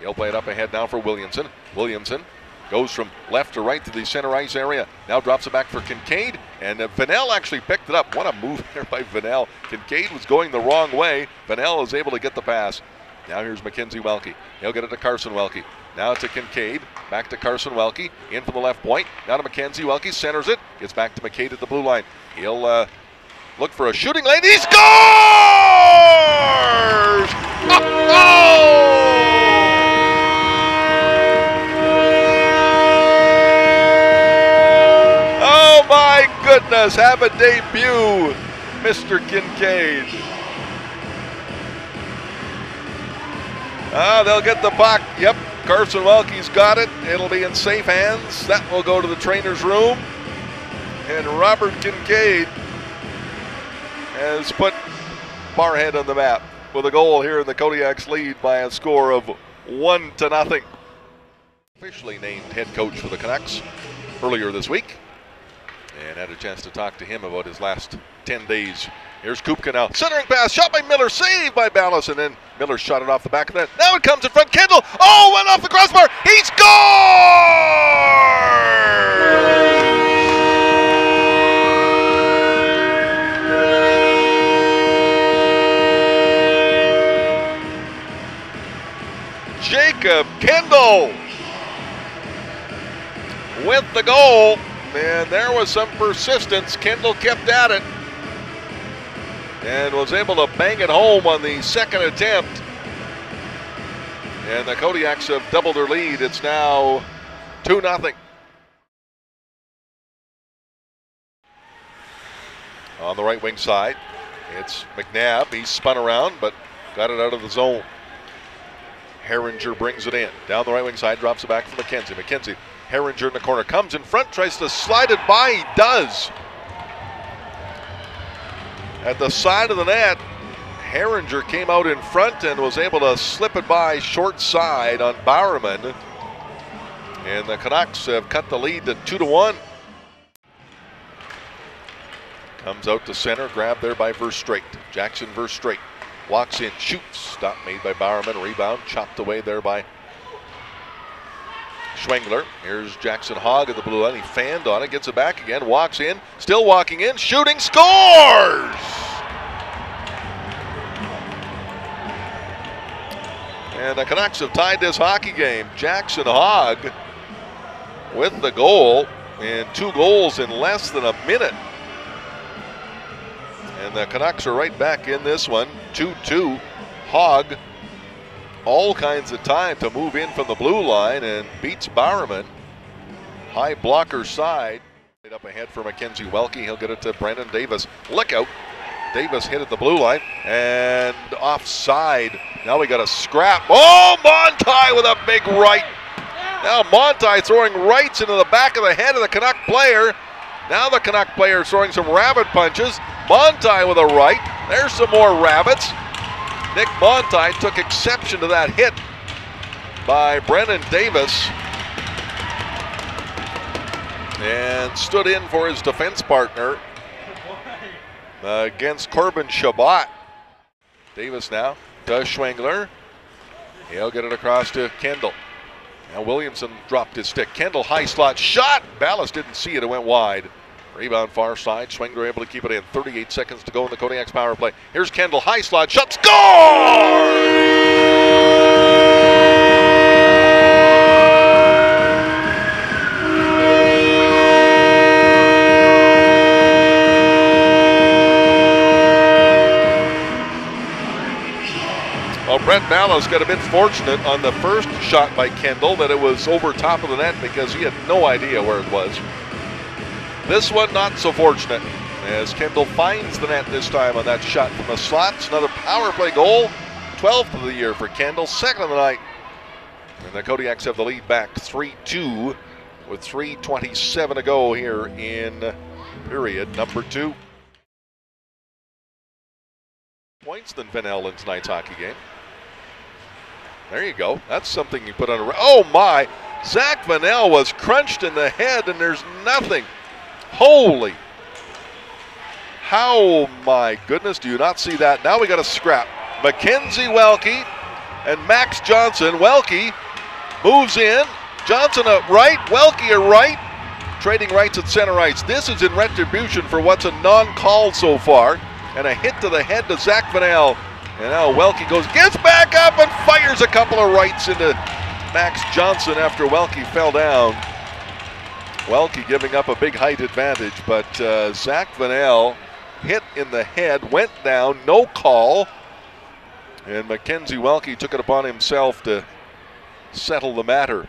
He'll play it up ahead now for Williamson. Williamson goes from left to right to the center ice area. Now drops it back for Kincaid, and uh, Vanel actually picked it up. What a move there by Vanel. Kincaid was going the wrong way. Vanel is able to get the pass. Now here's Mackenzie Welke. He'll get it to Carson Welke. Now to Kincaid. Back to Carson Welke. In from the left point. Now to Mackenzie Welke. Centers it. Gets back to Kincaid at the blue line. He'll uh, look for a shooting lane. He scores! Oh! Goodness! Have a debut, Mr. Kincaid. Ah, they'll get the puck. Yep, Carson Welke's got it. It'll be in safe hands. That will go to the trainer's room. And Robert Kincaid has put Barrhead on the map with a goal here in the Kodiaks lead by a score of one to nothing. Officially named head coach for the Canucks earlier this week and had a chance to talk to him about his last 10 days. Here's Kupka now. Centering pass, shot by Miller, saved by Ballas, and then Miller shot it off the back of that. Now it comes in front. Kendall. Oh, went off the crossbar. He scores! Jacob Kendall with the goal. And there was some persistence. Kendall kept at it and was able to bang it home on the second attempt. And the Kodiaks have doubled their lead. It's now 2 0. On the right wing side, it's McNabb. He's spun around, but got it out of the zone. Herringer brings it in. Down the right wing side, drops it back for McKenzie. McKenzie Herringer in the corner comes in front, tries to slide it by. He does. At the side of the net, Herringer came out in front and was able to slip it by short side on Bowerman. And the Canucks have cut the lead to two to one. Comes out to center, grabbed there by Verstraete. Jackson Verstraete walks in, shoots. Stop made by Bowerman. Rebound chopped away there by Schwengler. Here's Jackson Hogg at the blue line. He fanned on it, gets it back again, walks in, still walking in, shooting, scores! And the Canucks have tied this hockey game. Jackson Hogg with the goal, and two goals in less than a minute. And the Canucks are right back in this one, 2 2. Hogg all kinds of time to move in from the blue line and beats Bowerman. High blocker side. Up ahead for Mackenzie Welke. He'll get it to Brandon Davis. Look out. Davis hit at the blue line and offside. Now we got a scrap. Oh, Monti with a big right. Now Monti throwing rights into the back of the head of the Canuck player. Now the Canuck player throwing some rabbit punches. Monti with a right. There's some more rabbits. Nick Monti took exception to that hit by Brennan Davis and stood in for his defense partner against Corbin Chabot. Davis now to Schwengler. He'll get it across to Kendall. Now Williamson dropped his stick. Kendall high slot shot. Ballas didn't see it. It went wide. Rebound far side. Schwengler able to keep it in. 38 seconds to go in the Kodiaks power play. Here's Kendall. High slot. Shot. Score! Well, Brent Ballas got a bit fortunate on the first shot by Kendall that it was over top of the net because he had no idea where it was. This one not so fortunate as Kendall finds the net this time on that shot from the slot. Another power play goal. 12th of the year for Kendall, second of the night. And the Kodiaks have the lead back 3-2 with 3.27 to go here in period number two. Points than Van in tonight's hockey game. There you go. That's something you put on a. Oh my! Zach Vanel was crunched in the head, and there's nothing. Holy! How my goodness! Do you not see that? Now we got a scrap. Mackenzie Welke and Max Johnson. Welke moves in. Johnson a right, Welke a right, trading rights at center rights. This is in retribution for what's a non-call so far, and a hit to the head to Zach Vanel. And now Welke goes, gets back up and fires a couple of rights into Max Johnson after Welke fell down. Welke giving up a big height advantage, but uh, Zach Vanel hit in the head, went down, no call. And Mackenzie Welke took it upon himself to settle the matter.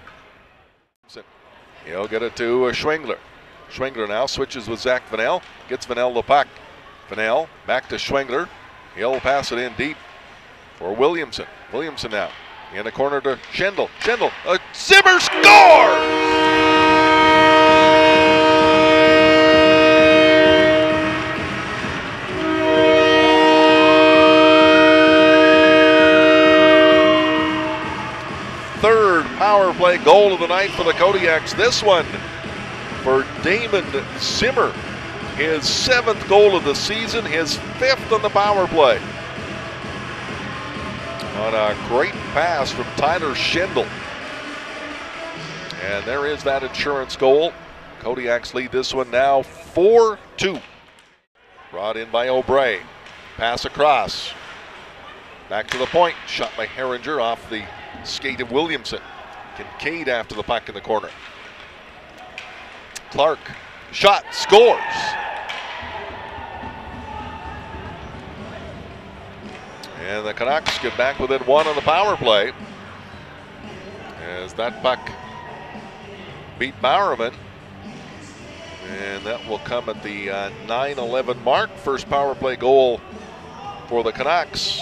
He'll get it to uh, Schwengler. Schwengler now switches with Zach Vanel, gets Vanel the puck. Vanel back to Schwengler. He'll pass it in deep for Williamson. Williamson now in the corner to Schendel. Schendel, a Zimmer scores! Power play goal of the night for the Kodiaks. This one for Damon Zimmer. His seventh goal of the season, his fifth on the power play. On a great pass from Tyler Schindel. And there is that insurance goal. Kodiaks lead this one now 4 2. Brought in by O'Bray. Pass across. Back to the point. Shot by Herringer off the skate of Williamson. Kincaid after the puck in the corner. Clark. Shot. Scores. And the Canucks get back within one on the power play. As that puck beat Bowerman. And that will come at the 9 uh, 11 mark. First power play goal for the Canucks.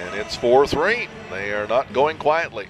And it's 4 3. They are not going quietly.